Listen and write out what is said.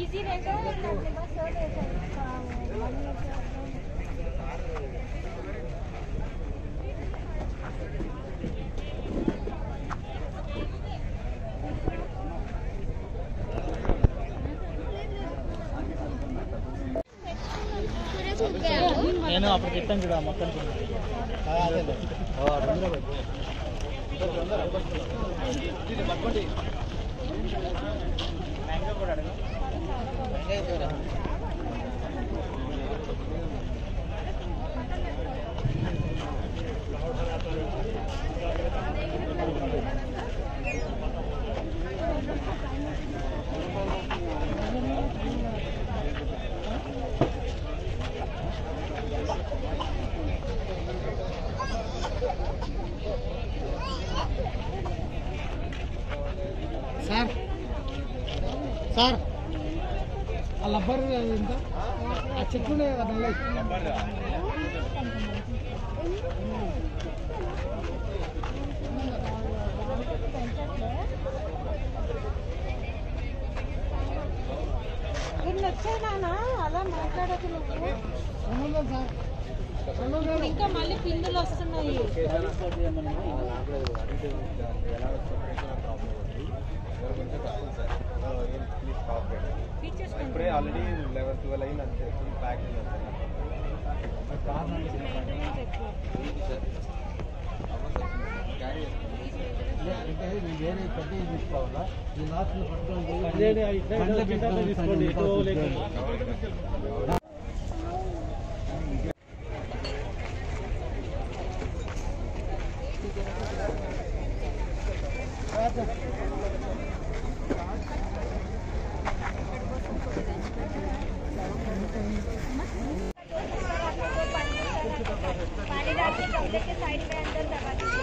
Easy रहेगा और अपने पास सर्ट रहेगा నేను అప్పుడు చెప్తాను చూడ మొత్తం మ్యాంగో కూడా అడగ. సార్ సార్ ఆ లబ్బర్ ఎంత ఆ చెట్లు ఉన్నాయి కదా నల్లవి. నిన్న వచ్చానా అలా మాట్లాడకు నువ్వు రెండు వందలు సార్ రెండు వందలు. ఇంకా మళ్ళీ పిందులు వస్తున్నాయి ఇప్పుడే ఆల్రెడీ లెవెన్ ట్వెల్వ్ అయింది అంతే ఫుల్ ప్యాక్ అంటే నేను వేరే పెద్ద ఇది తీసుకోవాలా ఈ లాస్ట్ పట్టుకొని पानी डाल के कपड़े के साइड में अंदर दबा दीजिए।